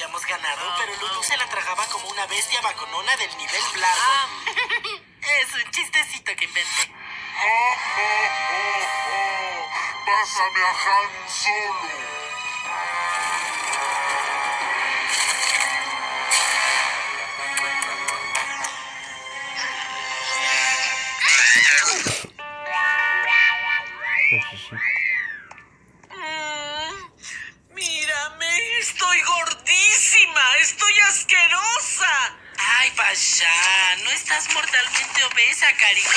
ganado, pero Lulu se la tragaba como una bestia baconona del nivel blanco. Ah, es un chistecito que inventé. ¡Oh, oh, oh, oh! ¡Pásame a Han Solo! Sí. Mm, asquerosa. Ay, vaya, no estás mortalmente obesa, cariño.